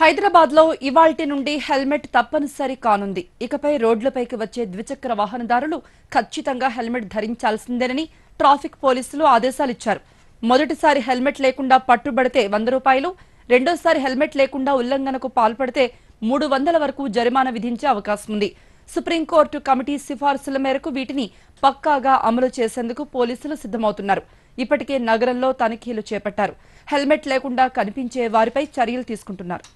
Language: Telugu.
హైదరాబాద్లో ఇవాల్టి నుండి హెల్మెట్ తప్పనిసరి కానుంది. ఇకపై రోడ్లపైకి వచ్చే ద్విచక్ర వాహనదారులు ఖచ్చితంగా హెల్మెట్ ధరించాల్సిందేనని ట్రాఫిక్ పోలీసులు ఆదేశాలిచ్చారు. మొదటిసారి హెల్మెట్ లేకుండా పట్టుబడితే వంద రూపాయలు రెండోసారి హెల్మెట్ లేకుండా ఉల్లంఘనకు పాల్పడితే మూడు వందల వరకు జరిమానా విధించే అవకాశం ఉంది సుప్రీంకోర్టు కమిటీ సిఫార్సుల మేరకు వీటిని పక్కాగా అమలు చేసేందుకు పోలీసులు సిద్ధమవుతున్నారు. ఇప్పటికే నగరంలో తనిఖీలు చేపట్టారు. హెల్మెట్ లేకుండా కనిపించే వారిపై చర్యలు తీసుకుంటున్నారు.